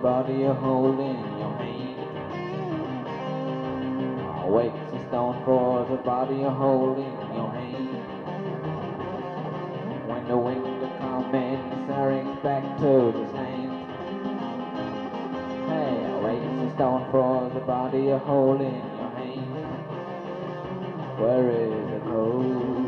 body you hold in your hand. Awakes the stone for the body you hold in your hand. When the wind comes the rings back to the sand. Hey, awakes the stone for the body you hold in your hand. Where is the cold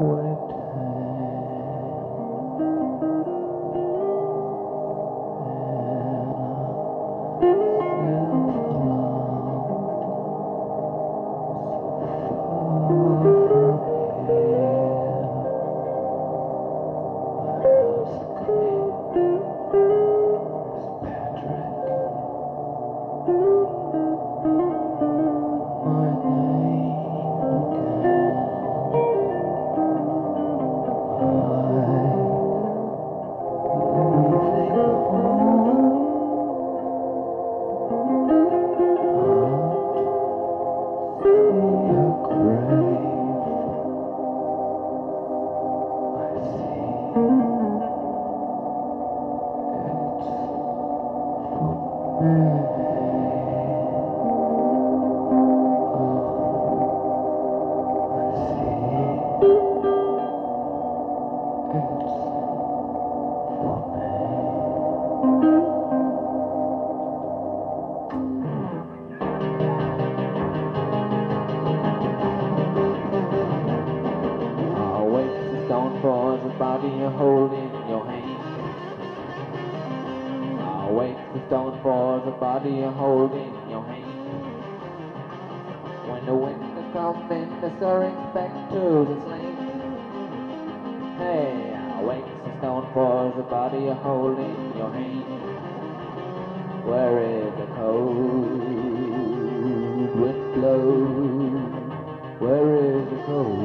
Awakes the stone for the body you hold in your hand. When the wind comes in, the stirrings back to the sling. Hey, awakes the stone for the body you hold in your hand. Where is the cold wind blow? Where is the cold